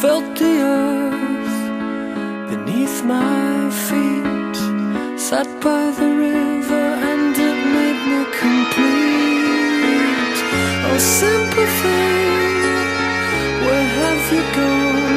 felt the earth beneath my feet. Sat by the river and it made me complete. Oh, sympathy, where have you gone?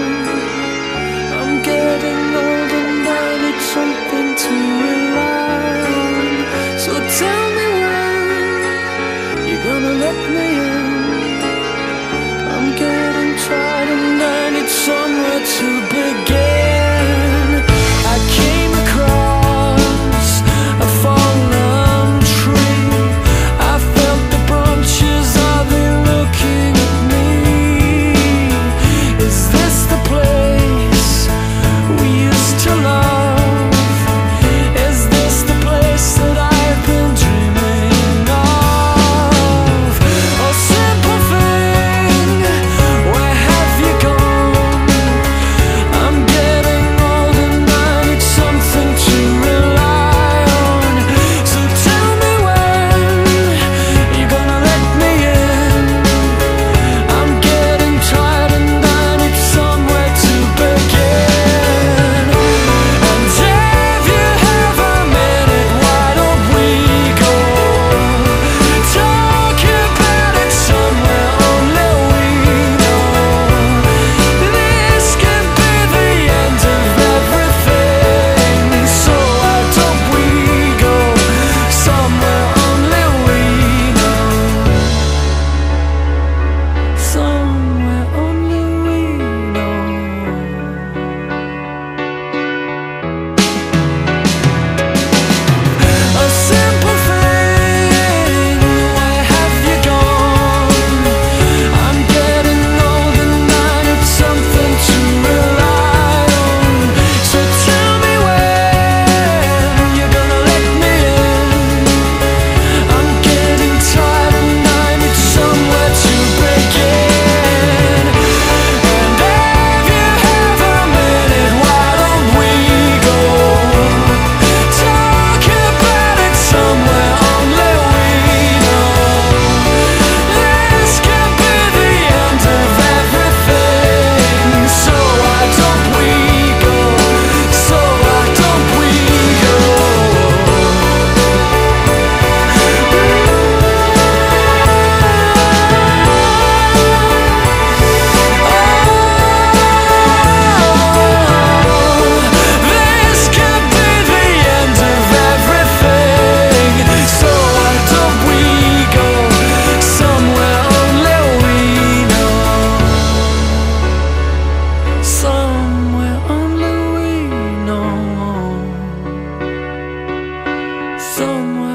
Someone.